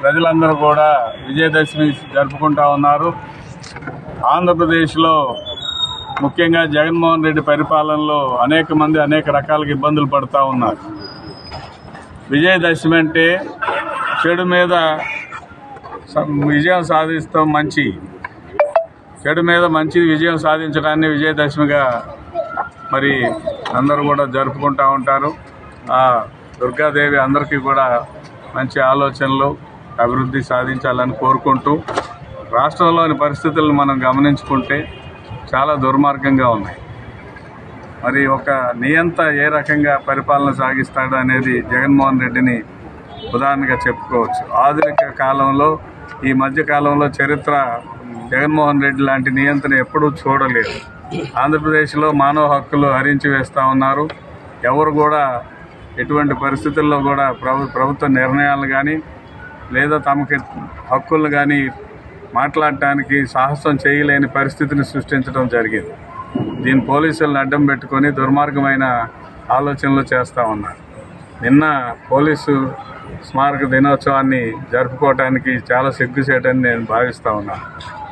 ప్రజలందరూ కూడా విజయదశమి జరుపుకుంటా ఉన్నారు. ఆంధ్రప్రదేశ్లో ముఖ్యంగా జగన్మోహన్ రెడ్డి పరిపాలనలో అనేక మంది అనేక రకాలుగా ఇబ్బందులు పడుతూ ఉన్నారు. విజయదశమి అంటే చెడు మీద విజయం సాధిస్తాం మంచి. చెడు మీద మంచి విజయం సాధించడాన్ని విజయదశమిగా మరి అందరూ కూడా జరుపుకుంటూ ఉంటారు. ఆ దుర్గాదేవి అందరికీ కూడా మంచి ఆలోచనలు అభివృద్ధి సాధించాలని కోరుకుంటూ రాష్ట్రంలోని పరిస్థితులను మనం గమనించుకుంటే చాలా దుర్మార్గంగా ఉన్నాయి. మరి ఒక నియంత ఏ రకంగా పరిపాలన సాగిస్తాడు అనేది జగన్మోహన్ రెడ్డిని ఉదాహరణగా చెప్పుకోవచ్చు. ఆధునిక కాలంలో ఈ మధ్య కాలంలో చరిత్ర జగన్మోహన్ రెడ్డి లాంటి నియంత్రణ ఎప్పుడూ చూడలేదు. ఆంధ్రప్రదేశ్లో మానవ హక్కులు హరించి వేస్తూ ఉన్నారు. ఎవరు కూడా ఎటువంటి పరిస్థితుల్లో కూడా ప్రభు ప్రభుత్వ నిర్ణయాలు కానీ లేదా తమకి హక్కులు కానీ మాట్లాడటానికి సాహసం చేయలేని పరిస్థితిని సృష్టించడం జరిగింది. దీని పోలీసులను అడ్డం పెట్టుకొని దుర్మార్గమైన ఆలోచనలు చేస్తూ ఉన్నారు. నిన్న పోలీసు స్మారక దినోత్సవాన్ని జరుపుకోవటానికి చాలా సిగ్గుచేటని నేను భావిస్తూ ఉన్నాను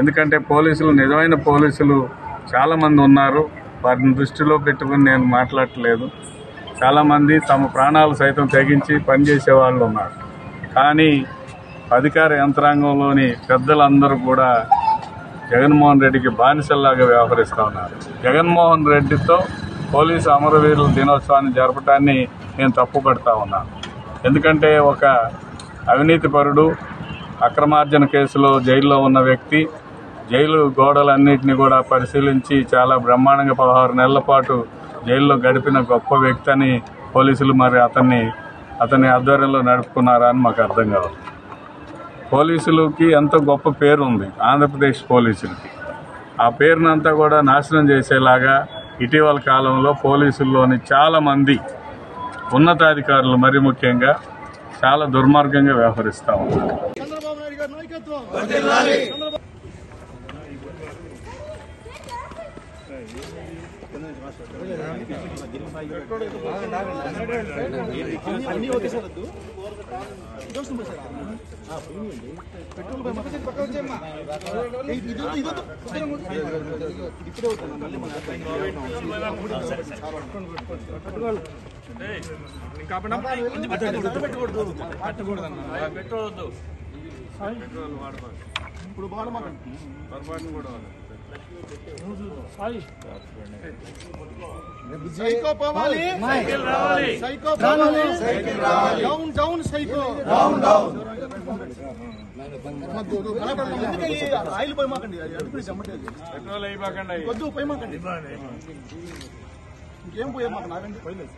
ఎందుకంటే పోలీసులు నిజమైన పోలీసులు చాలామంది ఉన్నారు. వారిని దృష్టిలో పెట్టుకుని నేను మాట్లాడట్లేదు. చాలామంది తమ ప్రాణాలు సైతం తెగించి పనిచేసే వాళ్ళు ఉన్నారు. కానీ అధికార యంత్రాంగంలోని పెద్దలందరూ కూడా జగన్మోహన్ రెడ్డికి బానిసల్లాగా వ్యవహరిస్తూ ఉన్నారు. జగన్మోహన్ రెడ్డితో పోలీసు అమరవీరుల దినోత్సవాన్ని జరపటాన్ని నేను తప్పుపడతా ఉన్నాను ఎందుకంటే ఒక అవినీతిపరుడు అక్రమార్జన కేసులో జైల్లో ఉన్న వ్యక్తి జైలు గోడలన్నింటినీ కూడా పరిశీలించి చాలా బ్రహ్మాండంగా పదహారు నెలల పాటు జైల్లో గడిపిన గొప్ప వ్యక్తి అని పోలీసులు మరి అతన్ని అతని ఆధ్వర్యంలో నడుపుకున్నారా అని మాకు అర్థం కావాలి పోలీసులకి ఎంతో గొప్ప పేరు ఉంది ఆంధ్రప్రదేశ్ పోలీసులకి. ఆ పేరునంతా కూడా నాశనం చేసేలాగా ఇటీవల కాలంలో పోలీసుల్లోని చాలామంది ఉన్నతాధికారులు మరి ముఖ్యంగా చాలా దుర్మార్గంగా వ్యవహరిస్తూ ఉన్నారు. వద్దు. పెట్రోల్ మొక్కజొన్న పక్కన వచ్చేయమ్మా. ఇది ఇది వద్దు, ఇది వద్దు. ఉత్తరం వద్దు. ఇది ఇప్పుడే మళ్ళీ మన ఇప్పుడు బాగుండమాకండి సైకో పోవాలి. సైకో పోవాలి down down psycho. Down down. Oil పోయి మాకండి అడుగులు చెమ్మటేది పెట్రోల్ అయిపోకండి. వద్దు పోయి మాకండి ఇంకేం పోయే మాకు నాకండి పోయలేదు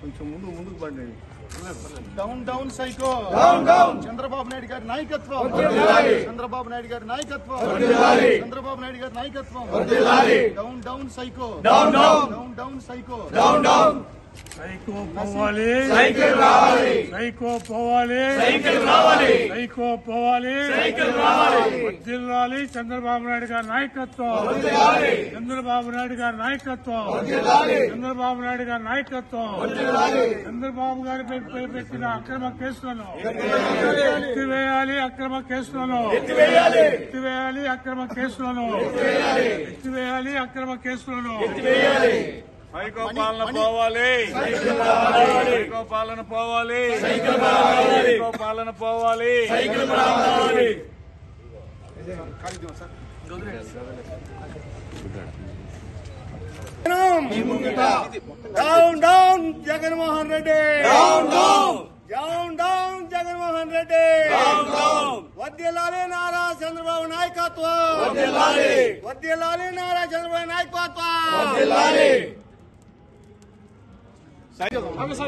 కొంచెం ముందు ముందుకు పండి down down psycho down down Chandrababu Naidu గారి నాయకత్వం. చంద్రబాబు నాయుడు గారి నాయకత్వం. చంద్రబాబు నాయుడు గారి నాయకత్వం. Down down psycho down down down down psycho down down psycho పోవాలి. సైకిల్ రావాలి. సైకో పోవాలి. సైకిల్ రావాలి. సైకో పోవాలి. సైకిల్ రావాలి. చంద్రబాబు నాయుడు గారి నాయకత్వం. చంద్రబాబు నాయుడు గారి నాయకత్వం. చంద్రబాబు నాయుడు గారి నాయకత్వం. చంద్రబాబు గారి పెట్టిన అక్రమ కేసులను ఎత్తివేయాలి అక్రమ కేసులను. ఎత్తివేయాలి. అక్రమ కేసులను. ఎత్తివేయాలి. అక్రమ కేసులను. సైకో పాలన పోవాలి. సైకో పాలన పోవాలి. సైకో పాలన పోవాలి down down Jaganmohan Reddy. Down down down down Jaganmohan Reddy. Down down వద్యలాలి Nara Chandrababu నాయకత్వం. వద్యలాలి నారా చంద్రబాబు నాయకత్వం. వద్యలాలి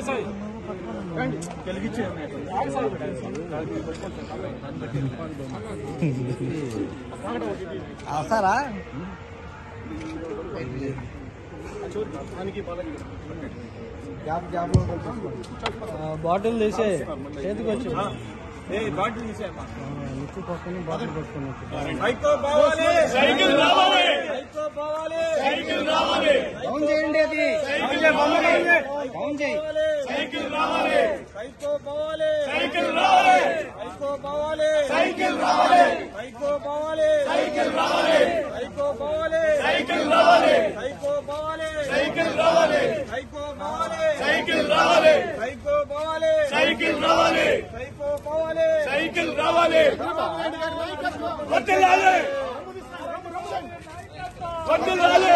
బాటిల్ తీసే చేతికి వచ్చి బాటిల్ పట్టుకుని సైకో పోవాలి సైకిల్ రావాలి సైకో పోవాలి సైకిల్ రావాలి సైకిల్ రావాలి సైకో పోవాలి సైకిల్ రావాలి సైకో పోవాలి సైకిల్ రావాలి సైకో పోవాలి సైకిల్ రావాలి సైకో పోవాలి సైకిల్ రావాలి సైకో పోవాలి సైకిల్ రావాలి సైకో పోవాలి సైకిల్ రావాలి సైకో పోవాలి సైకిల్ రావాలి సైకో పోవాలి సైకిల్ రావాలి వడ్డలాలి వడ్డలాలి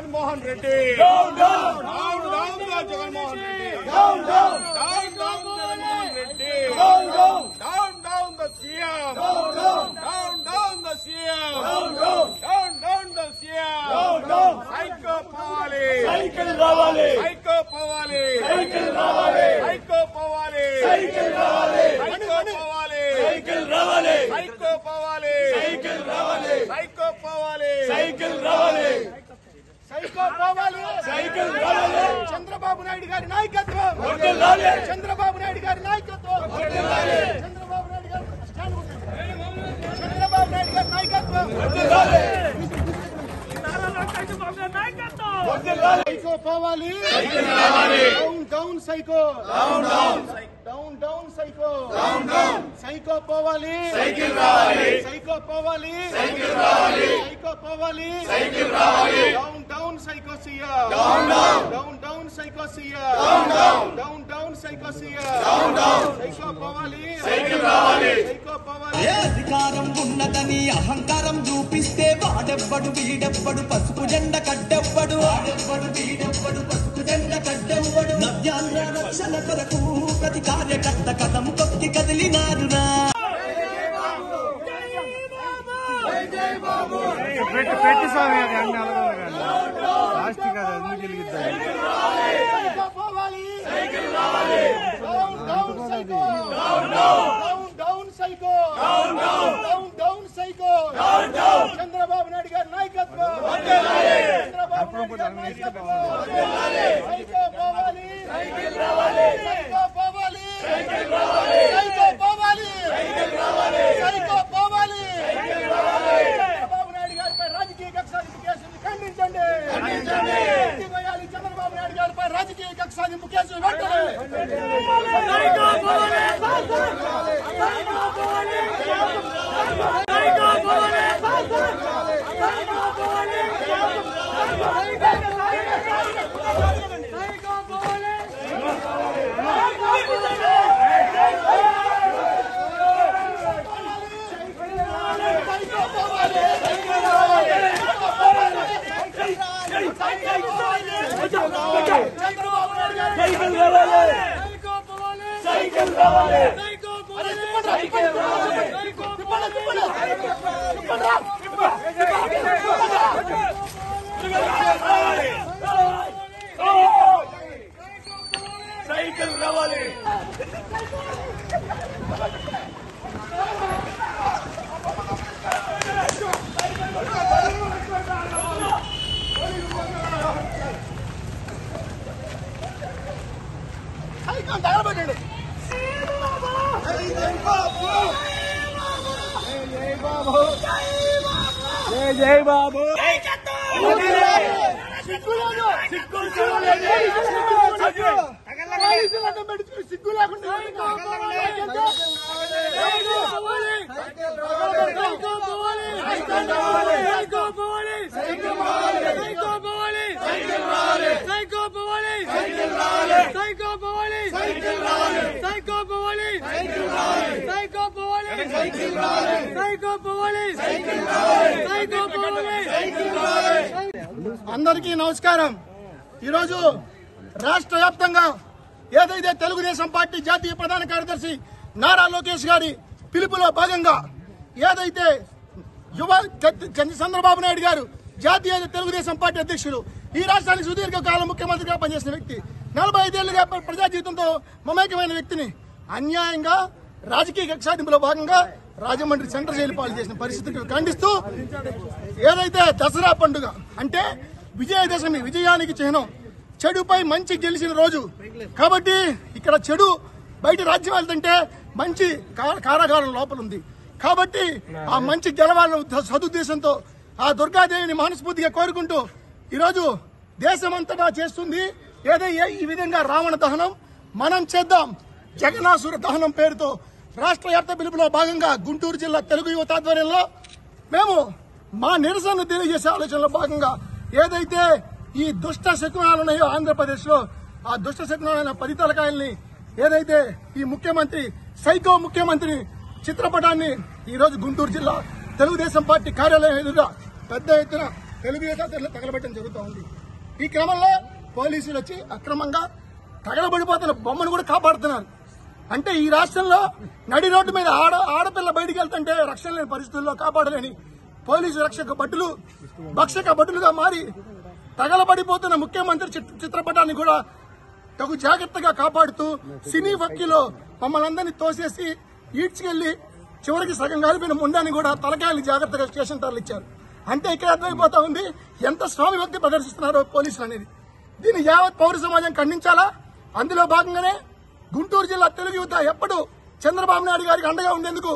Jaganmohan Reddy down down down down Jaganmohan Reddy down down down down Jaganmohan Reddy down down down down the CM down down down down the CM down down down down the CM down down psycho పోవాలి cycle రావాలి psycho పోవాలి cycle రావాలి psycho పోవాలి cycle రావాలి psycho పోవాలి cycle రావాలి psycho పోవాలి cycle రావాలి సైకో పోవాలి సైకిల్ రావాలి సైకో పోవాలి సైకిల్ రావాలి చంద్రబాబు నాయుడు గారి నాయకత్వం. చంద్రబాబు నాయుడు గారి నాయకత్వం. చంద్రబాబు నాయుడు గారి స్టాండ్ కొట్టండి. చంద్రబాబు నాయుడు గారి నాయకత్వం. సైకో పోవాలి down down psycho. Down down. Down down psycho. Down down. Psycho పోవాలి. సైకిల్ రావాలి. సైకో పోవాలి. సైకిల్ రావాలి. సైకో పోవాలి. సైకిల్ రావాలి. డౌన్ డౌన్ సైకో సియా down down down down psycho సియా down down down down psycho సియా డౌన్ డౌన్ సైకో పోవాలి. Cycle రావాలి. Psycho పోవాలి. ఏ అధికారం ఉన్నదని అహంకారం చూపిస్తే వాడెవ్వడు వీడెవ్వడు పసుపు జెండ కడ్డెవ్వడు వాడెవ్వడు వీడెవ్వడు పసుపు జెండ కడ్డెవ్వడు నవ్యాంధ్ర రక్షణ కొరకు ప్రతి కార్యకర్త కథం తొక్కి కదిలినారునా పెట్టి పెట్టి స్వామి प्लास्टिक आज़ादी के लिए చంద్రబాబు నాయుడు గారి నాయకత్వం చంద్రబాబు నాయుడు గారి నాయకత్వం సైకిల్ కావాలి సైకిల్ కావాలి సైకిల్ రావాలి జై బాబు సిగ్గు లేకుండా సైకిల్ రావాలి సైకిల్ రావాలి సైకిల్ రావాలి అందరికీ నమస్కారం. ఈరోజు రాష్ట్ర వ్యాప్తంగా ఏదైతే తెలుగుదేశం పార్టీ జాతీయ ప్రధాన కార్యదర్శి నారా లోకేష్ గారి పిలుపులో భాగంగా ఏదైతే యువ చంద్రబాబు నాయుడు గారు జాతీయ తెలుగుదేశం పార్టీ అధ్యక్షుడు ఈ రాష్ట్రానికి సుదీర్ఘ కాలం ముఖ్యమంత్రిగా పనిచేసిన వ్యక్తి నలభై ఐదేళ్ళుగా ప్రజా జీవితంతో మమేకమైన వ్యక్తిని అన్యాయంగా రాజకీయ కక్షాదింపులో భాగంగా రాజమండ్రి సెంటర్ జైలు పాలు చేసిన పరిస్థితులు ఖండిస్తూ ఏదైతే దసరా పండుగ అంటే విజయదశమి విజయానికి చిహ్నం. చెడుపై మంచి గెలిచిన రోజు. కాబట్టి ఇక్కడ చెడు బయట రాజ్యం వెళ్తుంటే మంచి కారాగారం లోపల ఉంది కాబట్టి ఆ మంచి గెలవాలన్న ఉద్ద- సదుద్దేశంతో ఆ దుర్గాదేవిని మనస్ఫూర్తిగా కోరుకుంటూ ఈరోజు దేశమంతటా చేస్తుంది. ఏదైతే ఈ విధంగా రావణ దహనం మనం చేద్దాం. జగనాసుర దహనం పేరుతో రాష్ట్ర వ్యాప్త పిలుపులో భాగంగా గుంటూరు జిల్లా తెలుగు యువత ఆధ్వర్యంలో మేము మా నిరసనను తెలియజేసే ఆలోచనలో భాగంగా ఏదైతే ఈ దుష్ట శకునాలు ఉన్నాయో ఆంధ్రప్రదేశ్లో ఆ దుష్ట శకునాలైన పది తలకాయల్ని ఏదైతే ఈ ముఖ్యమంత్రి సైకో ముఖ్యమంత్రి చిత్రపటాన్ని ఈరోజు గుంటూరు జిల్లా తెలుగుదేశం పార్టీ కార్యాలయం ఎదురుగా పెద్ద ఎత్తున తెలుగు తగలబెట్టడం జరుగుతూ ఉంది. ఈ క్రమంలో పోలీసులు వచ్చి అక్రమంగా తగలబడిపోతున్న బొమ్మను కూడా కాపాడుతున్నారు. అంటే ఈ రాష్ట్రంలో నడి రోడ్డు మీద ఆడ ఆడపిల్ల బయటికి వెళ్తుంటే రక్షణ లేని పరిస్థితుల్లో కాపాడలేని పోలీసు రక్షక భటులు భక్షక భటులుగా మారి తగలబడిపోతున్న ముఖ్యమంత్రి చిత్- చిత్రపటాన్ని కూడా తగు జాగ్రత్తగా కాపాడుతూ సినీ వక్కీలో మమ్మల్ని అందరినీ తోసేసి ఈడ్చుకెళ్ళి చివరికి సగం కలిపిన ముండాన్ని కూడా తలకాయలు జాగ్రత్తగా స్టేషన్ తరలిచ్చారు అంటే ఇక్కడ అర్థమైపోతా ఉంది ఎంత స్వామి భక్తి ప్రదర్శిస్తున్నారో పోలీసులు అనేది. దీన్ని యావత్ పౌర సమాజం ఖండించాలా? అందులో భాగంగానే గుంటూరు జిల్లా తెలుగు యువత ఎప్పుడు చంద్రబాబు నాయుడు గారికి అండగా ఉండేందుకు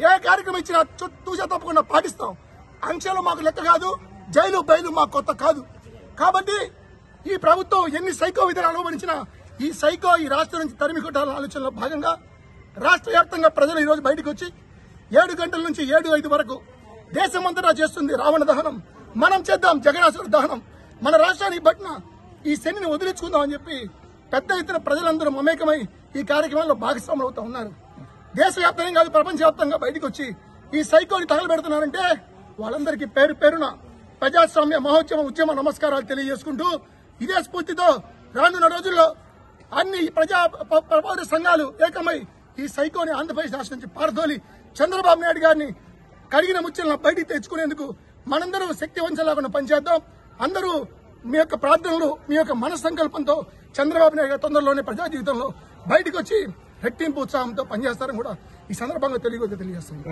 ఏ కార్యక్రమం ఇచ్చినా చు- తప్పకుండా పాటిస్తాం. ఆంక్షలు మాకు లెక్క కాదు జైలు బయలు మాకు కొత్త కాదు. కాబట్టి ఈ ప్రభుత్వం ఎన్ని సైకో విధానాలు అనుభవించినా ఈ సైకో ఈ రాష్ట్రం నుంచి తరిమి కొట్టాలనే ఆలోచనలో భాగంగా రాష్ట్ర వ్యాప్తంగా ప్రజలు ఈరోజు బయటకు వచ్చి ఏడు గంటల నుంచి ఏడు ఐదు వరకు దేశమంతటా చేస్తుంది రావణ దహనం. మనం చేద్దాం జగనాసుర దహనం. మన రాష్ట్రానికి పట్టిన ఈ శనిని వదిలించుకుందామని చెప్పి పెద్ద ఎత్తున ప్రజలందరూ మమేకమై ఈ కార్యక్రమంలో భాగస్వాములు అవుతా ఉన్నారు. దేశవ్యాప్తంగా కాదు ప్రపంచవ్యాప్తంగా బయటకు వచ్చి ఈ సైకోని తగలబెడుతున్నారంటే వాళ్ళందరికీ పేరు పేరున ప్రజాస్వామ్య మహోత్సవ ఉద్యమ నమస్కారాలు తెలియజేసుకుంటూ ఇదే స్ఫూర్తితో రానున్న రోజుల్లో అన్ని ప్రజా పౌర సంఘాలు ఏకమై ఈ సైకోని ఆంధ్రప్రదేశ్ రాష్ట్రం నుంచి పారదోలి చంద్రబాబు నాయుడు గారిని కడిగిన ముచ్చలను బయటికి తెచ్చుకునేందుకు మనందరం శక్తి వంచలేకుండా పనిచేద్దాం. అందరూ మీ యొక్క ప్రార్థనలు మీ యొక్క మన సంకల్పంతో చంద్రబాబు నాయుడు గారు తొందరలోనే ప్రజా జీవితంలో బయటకు వచ్చి రెట్టింపు ఉత్సాహంతో పనిచేస్తారని కూడా ఈ సందర్భంగా తెలియజేస్తుంది